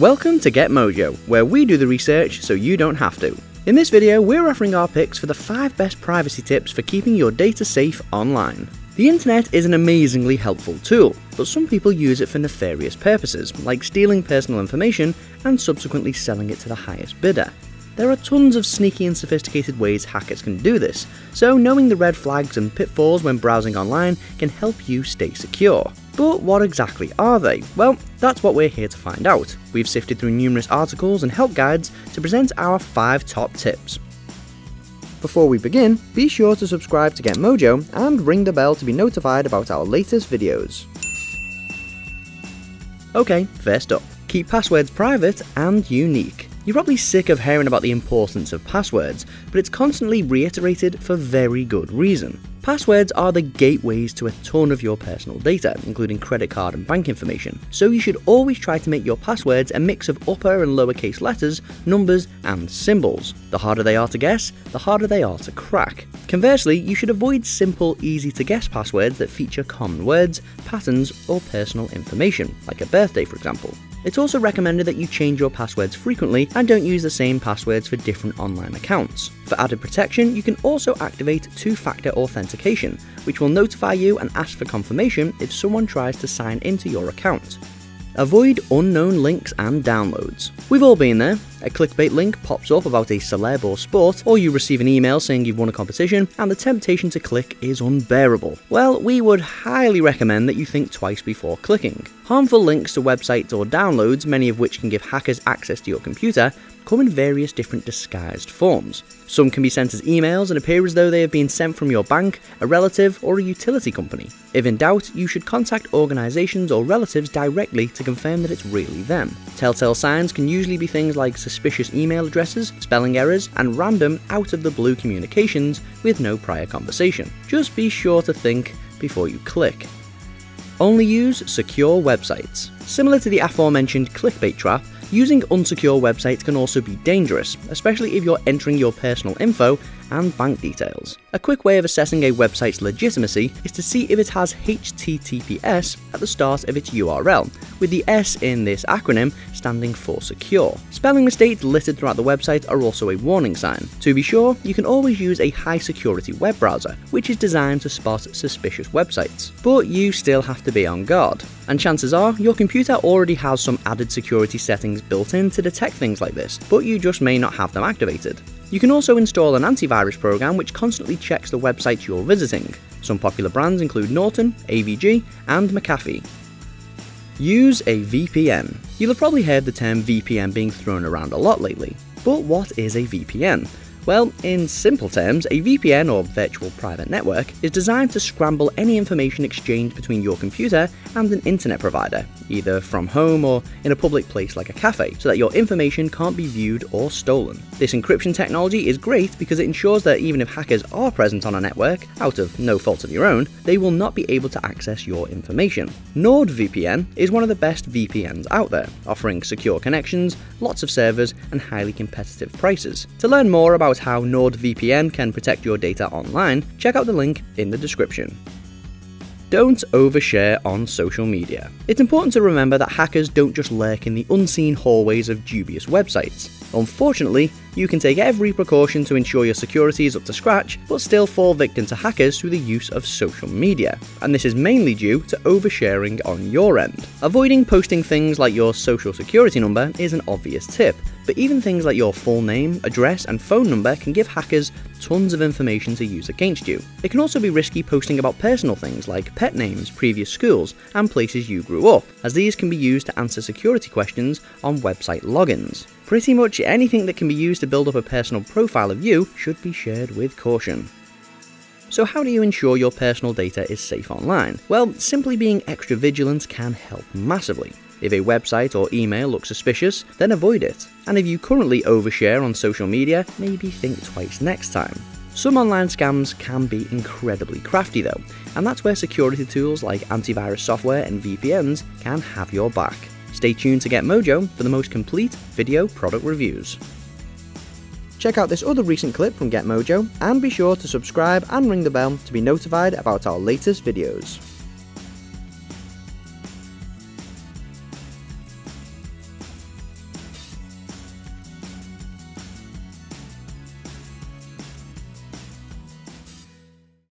Welcome to Get Mojo, where we do the research so you don't have to. In this video, we're offering our picks for the 5 best privacy tips for keeping your data safe online. The internet is an amazingly helpful tool, but some people use it for nefarious purposes, like stealing personal information and subsequently selling it to the highest bidder. There are tons of sneaky and sophisticated ways hackers can do this, so knowing the red flags and pitfalls when browsing online can help you stay secure. But what exactly are they? Well, that's what we're here to find out. We've sifted through numerous articles and help guides to present our 5 top tips. Before we begin, be sure to subscribe to Get Mojo and ring the bell to be notified about our latest videos. Okay, first up, keep passwords private and unique. You're probably sick of hearing about the importance of passwords, but it's constantly reiterated for very good reason. Passwords are the gateways to a ton of your personal data, including credit card and bank information, so you should always try to make your passwords a mix of upper and lowercase letters, numbers, and symbols. The harder they are to guess, the harder they are to crack. Conversely, you should avoid simple, easy to guess passwords that feature common words, patterns, or personal information, like a birthday for example. It's also recommended that you change your passwords frequently and don't use the same passwords for different online accounts. For added protection, you can also activate two-factor authentication, which will notify you and ask for confirmation if someone tries to sign into your account. Avoid unknown links and downloads. We've all been there. A clickbait link pops up about a celeb or sport, or you receive an email saying you've won a competition, and the temptation to click is unbearable. Well, we would highly recommend that you think twice before clicking. Harmful links to websites or downloads, many of which can give hackers access to your computer, come in various different disguised forms. Some can be sent as emails and appear as though they have been sent from your bank, a relative, or a utility company. If in doubt, you should contact organisations or relatives directly to confirm that it's really them. Telltale signs can usually be things like suspicious email addresses, spelling errors, and random, out of the blue communications with no prior conversation. Just be sure to think before you click. Only use secure websites. Similar to the aforementioned clickbait trap, Using unsecure websites can also be dangerous, especially if you're entering your personal info and bank details. A quick way of assessing a website's legitimacy is to see if it has HTTPS at the start of its URL, with the S in this acronym standing for secure. Spelling mistakes littered throughout the website are also a warning sign. To be sure, you can always use a high security web browser, which is designed to spot suspicious websites, but you still have to be on guard. And chances are, your computer already has some added security settings built in to detect things like this, but you just may not have them activated. You can also install an antivirus program which constantly checks the websites you're visiting. Some popular brands include Norton, AVG, and McAfee. Use a VPN. You'll have probably heard the term VPN being thrown around a lot lately. But what is a VPN? Well, in simple terms, a VPN or virtual private network is designed to scramble any information exchanged between your computer and an internet provider, either from home or in a public place like a cafe, so that your information can't be viewed or stolen. This encryption technology is great because it ensures that even if hackers are present on a network, out of no fault of your own, they will not be able to access your information. NordVPN is one of the best VPNs out there, offering secure connections, lots of servers, and highly competitive prices. To learn more about how NordVPN can protect your data online, check out the link in the description. Don't overshare on social media. It's important to remember that hackers don't just lurk in the unseen hallways of dubious websites. Unfortunately, you can take every precaution to ensure your security is up to scratch, but still fall victim to hackers through the use of social media, and this is mainly due to oversharing on your end. Avoiding posting things like your social security number is an obvious tip, but even things like your full name, address, and phone number can give hackers tons of information to use against you. It can also be risky posting about personal things like pet names, previous schools, and places you grew up, as these can be used to answer security questions on website logins. Pretty much anything that can be used to build up a personal profile of you should be shared with caution. So how do you ensure your personal data is safe online? Well, simply being extra vigilant can help massively. If a website or email looks suspicious, then avoid it. And if you currently overshare on social media, maybe think twice next time. Some online scams can be incredibly crafty though, and that's where security tools like antivirus software and VPNs can have your back. Stay tuned to Get Mojo for the most complete video product reviews. Check out this other recent clip from Get Mojo, and be sure to subscribe and ring the bell to be notified about our latest videos.